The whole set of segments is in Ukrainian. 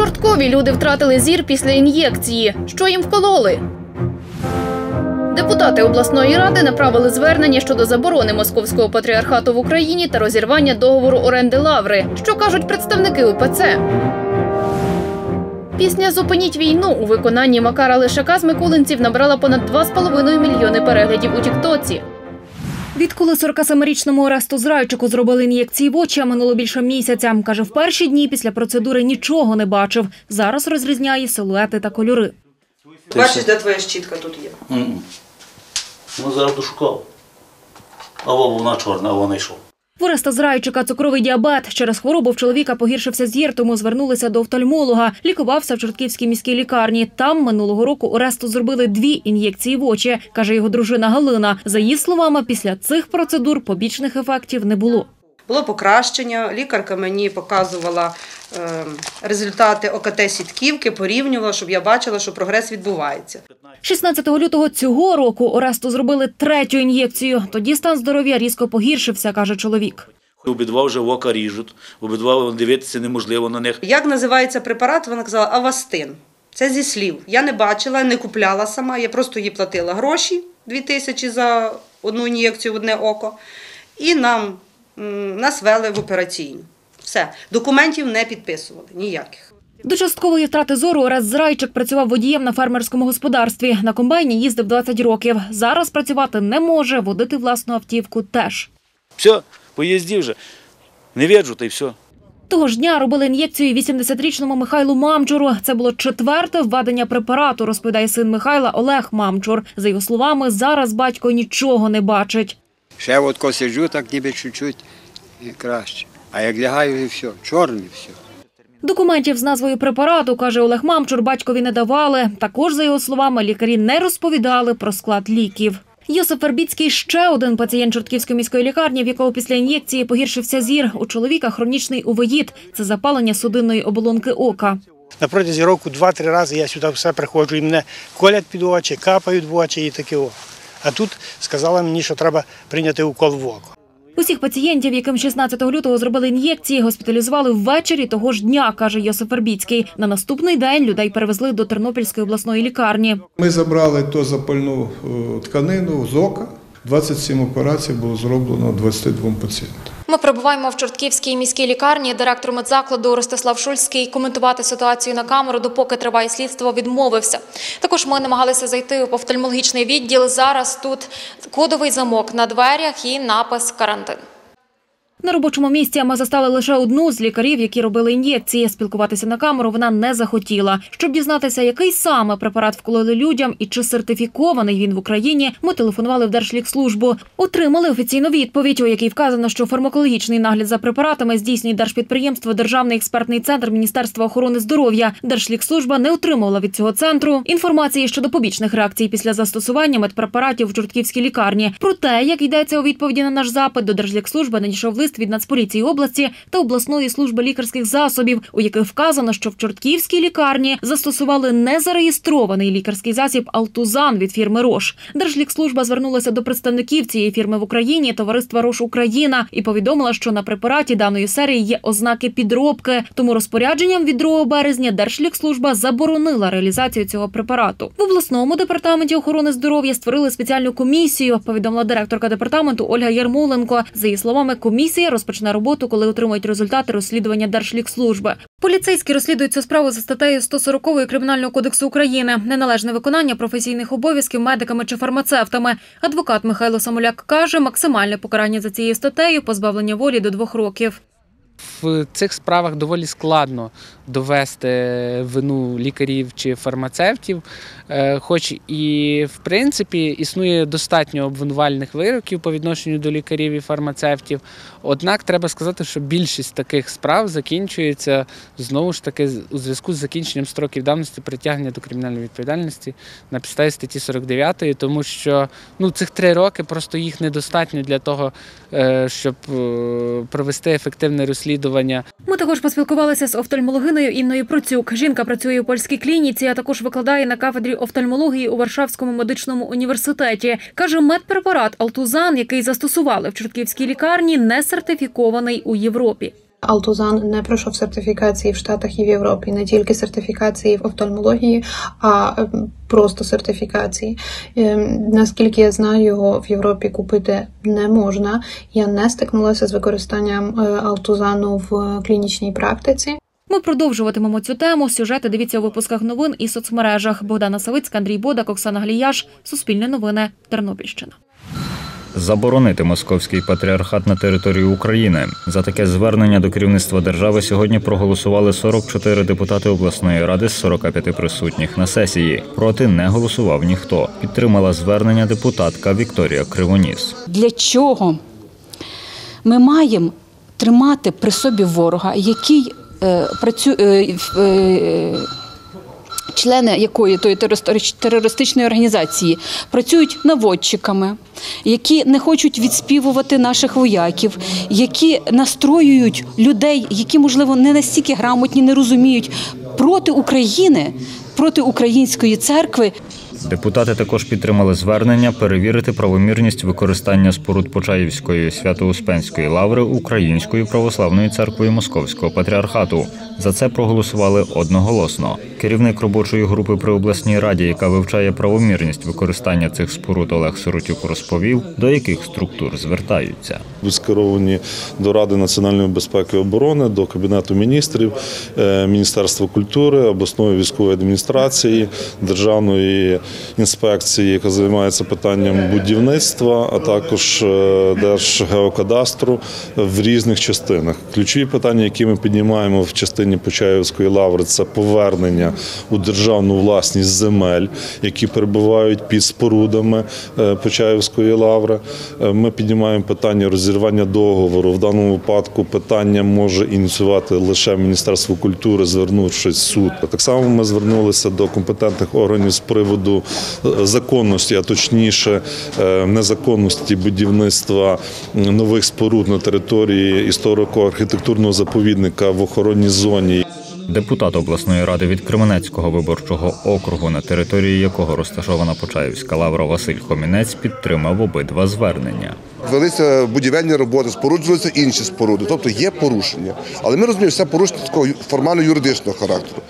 Чорткові люди втратили зір після ін'єкції. Що їм вкололи? Депутати обласної ради направили звернення щодо заборони московського патріархату в Україні та розірвання договору оренди лаври. Що кажуть представники УПЦ? Пісня Зупиніть війну у виконанні Макара Лишака з Микулинців набрала понад 2,5 мільйони переглядів у Тіктоці. Відколи 47-річному Оресту Зрайчику зробили ін'єкції в очі, а минуло більше місяця. Каже, в перші дні після процедури нічого не бачив. Зараз розрізняє силуети та кольори. Бачиш, де твоя щітка тут є. Ну, зараз дошукав. А вона чорна, а вона йшов. Ореста Зрайчика цукровий діабет. Через хворобу в чоловіка погіршився зір, тому звернулися до офтальмолога. Лікувався в Чортківській міській лікарні. Там минулого року Оресту зробили дві ін'єкції в очі, каже його дружина Галина. За її словами, після цих процедур побічних ефектів не було. Було покращення. Лікарка мені показувала е, результати ОКТ сітківки, порівнювала, щоб я бачила, що прогрес відбувається. 16 лютого цього року Оресту зробили третю ін'єкцію. Тоді стан здоров'я різко погіршився, каже чоловік. Обидва вже ока ріжуть, обидва дивитися неможливо на них. Як називається препарат? Вона казала Авастин. Це зі слів. Я не бачила, не купляла сама. Я просто їй платила гроші 2 тисячі за одну ін'єкцію в одне око. І нам нас вели в операційну. Все. Документів не підписували ніяких. До часткової втрати зору Орест Зрайчик працював водієм на фермерському господарстві. На комбайні їздив 20 років. Зараз працювати не може, водити власну автівку теж. Все, поїздів вже. Не віджу, та й все. Того ж дня робили ін'єкцію 80-річному Михайлу Мамчуру. Це було четверте введення препарату, розповідає син Михайла Олег Мамчур. За його словами, зараз батько нічого не бачить. Ще от коли сиджу, так ніби чуть-чуть і краще. А як лягаю, і все, чорне все. Документів з назвою препарату, каже Олег Мамчур, батькові не давали. Також, за його словами, лікарі не розповідали про склад ліків. Йосиф Вербіцький – ще один пацієнт Чортківської міської лікарні, в якого після ін'єкції погіршився зір. У чоловіка хронічний увеїд – це запалення судинної оболонки ока. На протязі року два-три рази я сюди все приходжу, і мене колять під очі, капають в очі і таке. А тут сказала мені, що треба прийняти укол в око. Усіх пацієнтів, яким 16 лютого зробили ін'єкції, госпіталізували ввечері того ж дня, каже Йосиф Вербіцький. На наступний день людей перевезли до Тернопільської обласної лікарні. Ми забрали то запальну е, тканину з ока. 27 операцій було зроблено 22 пацієнтам. Ми перебуваємо в Чортківській міській лікарні. Директор медзакладу Ростислав Шульський коментувати ситуацію на камеру, допоки триває слідство, відмовився. Також ми намагалися зайти в офтальмологічний відділ. Зараз тут кодовий замок на дверях і напис карантин. На робочому місці ми застали лише одну з лікарів, які робили ін'єкції. Спілкуватися на камеру вона не захотіла. Щоб дізнатися, який саме препарат вкололи людям і чи сертифікований він в Україні, ми телефонували в Держлікслужбу. Отримали офіційну відповідь, у якій вказано, що фармакологічний нагляд за препаратами здійснює держпідприємство Державний експертний центр Міністерства охорони здоров'я. Держлікслужба не отримувала від цього центру інформації щодо побічних реакцій після застосування медпрепаратів в Чортківській лікарні. Проте, як йдеться у відповіді на наш запит, до Держлікслужби надійшов лист від Нацполіції області та обласної служби лікарських засобів, у яких вказано, що в Чортківській лікарні застосували незареєстрований лікарський засіб Алтузан від фірми Рош. Держлікслужба звернулася до представників цієї фірми в Україні, товариства Рош Україна, і повідомила, що на препараті даної серії є ознаки підробки. Тому розпорядженням від 2 березня Держлікслужба заборонила реалізацію цього препарату. В обласному департаменті охорони здоров'я створили спеціальну комісію. Повідомила директорка департаменту Ольга Ярмоленко. За її словами, комісія розпочне роботу, коли отримають результати розслідування Держлікслужби. Поліцейські розслідують цю справу за статтею 140 Кримінального кодексу України. Неналежне виконання професійних обов'язків медиками чи фармацевтами. Адвокат Михайло Самоляк каже, максимальне покарання за цією статтею позбавлення волі до двох років. В цих справах доволі складно довести вину лікарів чи фармацевтів, Е, хоч і в принципі існує достатньо обвинувальних вироків по відношенню до лікарів і фармацевтів. Однак треба сказати, що більшість таких справ закінчується знову ж таки у зв'язку з закінченням строків давності притягнення до кримінальної відповідальності на підставі статті 49, тому що ну, цих три роки просто їх недостатньо для того, е, щоб е, провести ефективне розслідування Ми також поспілкувалися з офтальмологиною Інною Процюк. Жінка працює у польській клініці, а також викладає на кафедрі офтальмології у Варшавському медичному університеті. Каже, медпрепарат Алтузан, який застосували в Чортківській лікарні, не сертифікований у Європі. Алтузан не пройшов сертифікації в Штатах і в Європі, не тільки сертифікації в офтальмології, а ем, просто сертифікації. Ем, Наскільки я знаю, його в Європі купити не можна. Я не стикнулася з використанням е, алтузану в клінічній практиці. Ми продовжуватимемо цю тему. Сюжети дивіться у випусках новин і соцмережах. Богдана Савицька, Андрій Бодак, Оксана Гліяш. Суспільне новини. Тернопільщина. Заборонити московський патріархат на території України за таке звернення до керівництва держави сьогодні проголосували 44 депутати обласної ради з 45 присутніх на сесії. Проти не голосував ніхто. Підтримала звернення депутатка Вікторія Кривоніс. Для чого ми маємо тримати при собі ворога, який е, працює. Е, в- е, Члени якої тої терористи- терористичної організації працюють наводчиками, які не хочуть відспівувати наших вояків, які настроюють людей, які можливо не настільки грамотні, не розуміють проти України, проти української церкви. Депутати також підтримали звернення перевірити правомірність використання споруд Почаївської свято-успенської лаври Українською православною церквою Московського патріархату. За це проголосували одноголосно. Керівник робочої групи при обласній раді, яка вивчає правомірність використання цих споруд Олег Сиротюк, розповів, до яких структур звертаються. Ви скеровані до Ради національної безпеки і оборони, до Кабінету міністрів, е, Міністерства культури, обласної військової адміністрації, Державної інспекції, яка займається питанням будівництва, а також е, Держгеокадастру в різних частинах. Ключові питання, які ми піднімаємо в частині Почаївської лаври, це повернення у державну власність земель, які перебувають під спорудами е, Почаївської лаври. Е, Ми піднімаємо питання розірвання договору. В даному випадку питання може ініціювати лише Міністерство культури, звернувшись в суд. Так само ми звернулися до компетентних органів з приводу законності, а точніше е, незаконності будівництва нових споруд на території історико-архітектурного заповідника в охоронній зоні. Депутат обласної ради від Кременецького виборчого округу, на території якого розташована Почаївська лавра Василь Хомінець, підтримав обидва звернення. Велися будівельні роботи, споруджувалися інші споруди, тобто є порушення. Але ми розуміємо, що це порушення такого формально-юридичного характеру.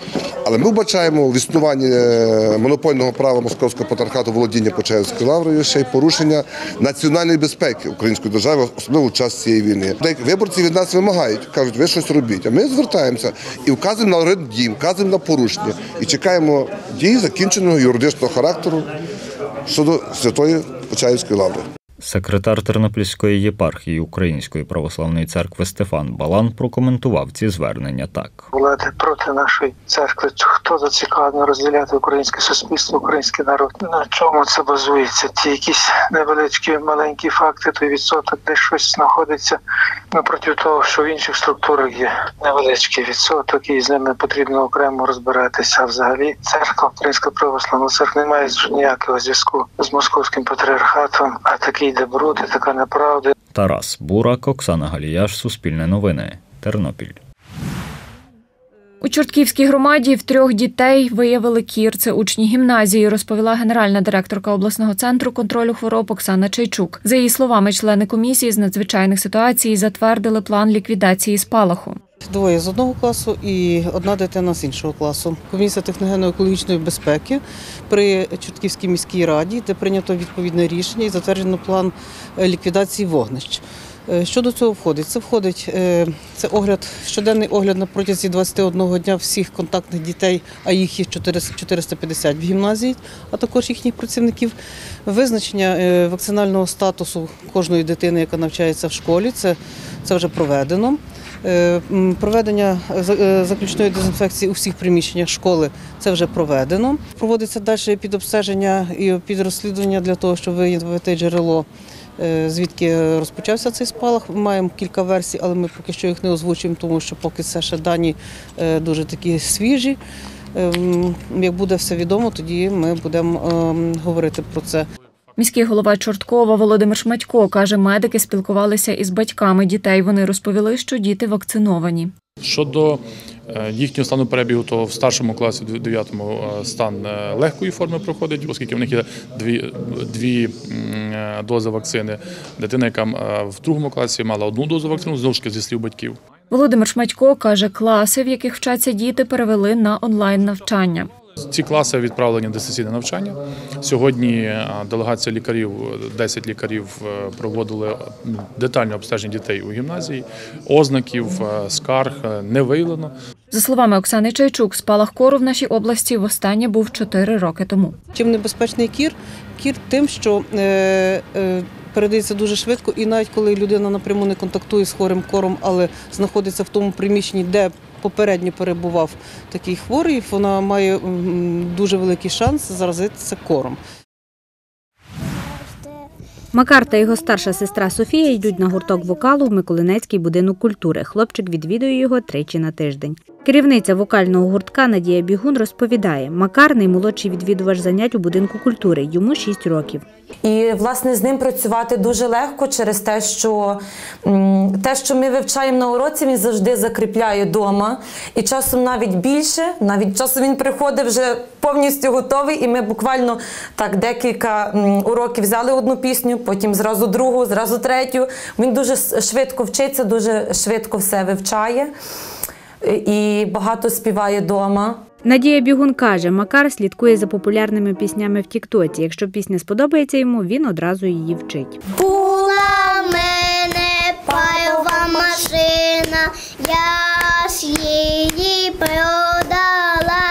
Але ми вбачаємо в існуванні е, монопольного права московського патріархату володіння Почаївською лаврою ще й порушення національної безпеки української держави, особливо в час цієї війни. Деякі виборці від нас вимагають, кажуть, ви щось робіть. А ми звертаємося і вказуємо на ряд дій, вказуємо на порушення і чекаємо дій закінченого юридичного характеру щодо святої Почаївської лаври. Секретар Тернопільської єпархії Української православної церкви Стефан Балан прокоментував ці звернення так. влади проти нашої церкви. Хто зацікавлений розділяти українське суспільство, український народ? На чому це базується? Ті якісь невеличкі маленькі факти, той відсоток, де щось знаходиться напроти того, що в інших структурах є невеличкий відсоток, і з ними потрібно окремо розбиратися. Взагалі церква, українська православна церква не має ніякого зв'язку з московським патріархатом, а такий де бруд, така неправда. Тарас Бурак, Оксана Галіяш, Суспільне новини, Тернопіль. У Чортківській громаді в трьох дітей виявили кір. Це учні гімназії, розповіла генеральна директорка обласного центру контролю хвороб Оксана Чайчук. За її словами, члени комісії з надзвичайних ситуацій затвердили план ліквідації спалаху. Двоє з одного класу і одна дитина з іншого класу. Комісія техногенно-екологічної безпеки при Чортківській міській раді, де прийнято відповідне рішення і затверджено план е, ліквідації вогнищ. Е, Що до цього входить? Це входить е, це огляд, щоденний огляд на протязі 21 дня всіх контактних дітей, а їх є 450 в гімназії, а також їхніх працівників. Визначення е, вакцинального статусу кожної дитини, яка навчається в школі, це, це вже проведено. Проведення заключної дезінфекції у всіх приміщеннях школи це вже проведено. Проводиться далі підобстеження і підрозслідування для того, щоб виявити джерело, звідки розпочався цей спалах. Ми маємо кілька версій, але ми поки що їх не озвучуємо, тому що поки це ще дані е, дуже такі свіжі. Ем, Як буде все відомо, тоді ми будемо ем, говорити про це. Міський голова Чорткова Володимир Шматько каже, медики спілкувалися із батьками дітей. Вони розповіли, що діти вакциновані. Щодо е, їхнього стану перебігу, то в старшому класі, в 9 стан е, легкої форми проходить, оскільки в них є дві, дві е, дози вакцини. Дитина, яка е, в другому класі мала одну дозу вакцини, знову ж таки зі слів батьків. Володимир Шматько каже, класи, в яких вчаться діти, перевели на онлайн навчання. Ці класи відправлені в дистанційне навчання. Сьогодні е, делегація лікарів, 10 лікарів е, проводили детальне обстеження дітей у гімназії. Ознаків, е, скарг е, не виявлено. За словами Оксани Чайчук, спалах кору в нашій області востаннє був 4 роки тому. Чим небезпечний кір? Кір тим, що е, е, передається дуже швидко, і навіть коли людина напряму не контактує з хворим кором, але знаходиться в тому приміщенні, де попередньо перебував такий хворий, вона має дуже великий шанс заразитися кором. Макар та його старша сестра Софія йдуть на гурток вокалу в Миколинецький будинок культури. Хлопчик відвідує його тричі на тиждень. Керівниця вокального гуртка Надія Бігун розповідає, Макар наймолодший відвідувач занять у будинку культури. Йому 6 років. І власне з ним працювати дуже легко через те, що те, що ми вивчаємо на уроці, він завжди закріпляє вдома. І часом навіть більше, навіть часом він приходить вже повністю готовий, і ми буквально так декілька уроків взяли одну пісню, потім зразу другу, зразу третю. Він дуже швидко вчиться, дуже швидко все вивчає і багато співає вдома. Надія Бігун каже, Макар слідкує за популярними піснями в Тіктоці. Якщо пісня сподобається йому, він одразу її вчить. Була в мене пайова машина, я ж її продала.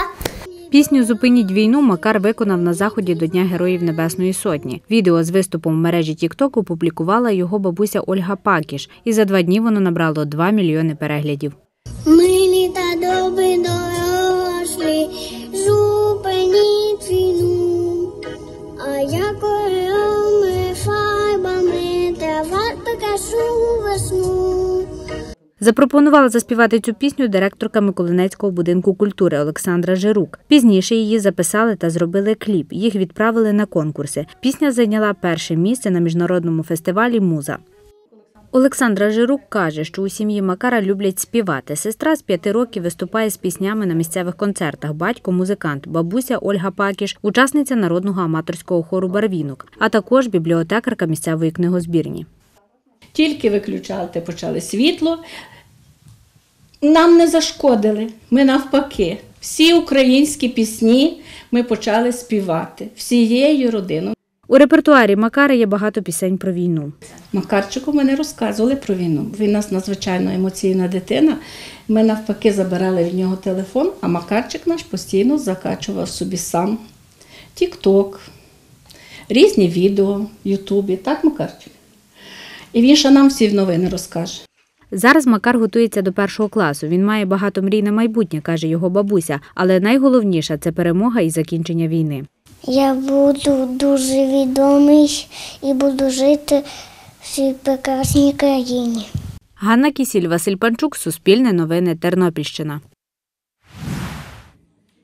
Пісню Зупиніть війну Макар виконав на заході до Дня Героїв Небесної Сотні. Відео з виступом в мережі TikTok опублікувала його бабуся Ольга Пакіш, і за два дні воно набрало 2 мільйони переглядів. Милі Запропонувала заспівати цю пісню директорка Миколинецького будинку культури Олександра Жирук. Пізніше її записали та зробили кліп. Їх відправили на конкурси. Пісня зайняла перше місце на міжнародному фестивалі Муза. Олександра Жирук каже, що у сім'ї Макара люблять співати. Сестра з п'яти років виступає з піснями на місцевих концертах. Батько музикант, бабуся Ольга Пакіш, учасниця народного аматорського хору Барвінок, а також бібліотекарка місцевої книгозбірні. Тільки виключати почали світло. Нам не зашкодили. Ми навпаки. Всі українські пісні ми почали співати всією родиною. У репертуарі Макара є багато пісень про війну. Макарчику ми не розказували про війну. Він у нас надзвичайно емоційна дитина. Ми навпаки забирали від нього телефон, а Макарчик наш постійно закачував собі сам Тік-Ток, різні відео Ютубі. Так, Макарчик? І він ще нам всі новини розкаже. Зараз Макар готується до першого класу. Він має багато мрій на майбутнє, каже його бабуся. Але найголовніше це перемога і закінчення війни. Я буду дуже відомий і буду жити в цій прекрасній країні. Ганна Кісіль, Василь Панчук, Суспільне новини, Тернопільщина.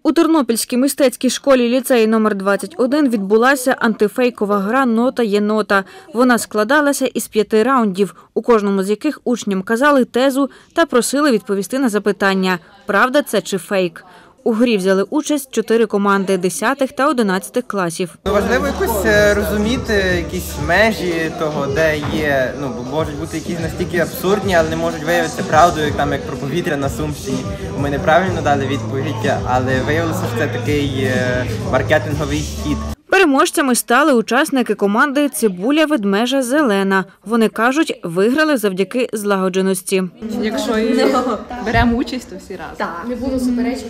У Тернопільській мистецькій школі ліцеї номер 21 відбулася антифейкова гра Нота є нота. Вона складалася із п'яти раундів, у кожному з яких учням казали тезу та просили відповісти на запитання: правда це чи фейк. У грі взяли участь чотири команди 10 та 11 класів. Ну, Важливо якось е, розуміти якісь межі того, де є. Ну можуть бути якісь настільки абсурдні, але не можуть виявитися правдою, як там як про повітря на Сумщині. Ми неправильно дали відповідь, але виявилося, що це такий е, маркетинговий хід. Переможцями стали учасники команди Цибуля ведмежа Зелена. Вони кажуть, виграли завдяки злагодженості. Якщо і беремо участь, то всі разом. Так, не було суперечок.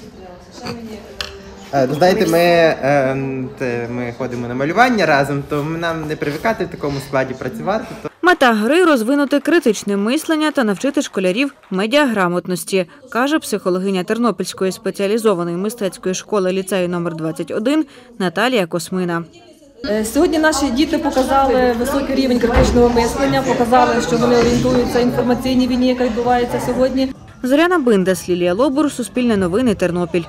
Е, ну, Знаєте, ми, е, ми ходимо на малювання разом, то нам не привикати в такому складі працювати. То... Мета гри розвинути критичне мислення та навчити школярів медіаграмотності, каже психологиня Тернопільської спеціалізованої мистецької школи ліцею номер 21 Наталія Космина. Е, Сьогодні наші діти показали високий рівень критичного мислення, показали, що вони орієнтуються в інформаційній війні, яка відбувається сьогодні. Зоряна Биндес, Лілія Лобур, Суспільне новини, Тернопіль.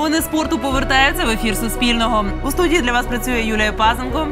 Новини спорту повертаються в ефір Суспільного. У студії для вас працює Юлія Пазенко.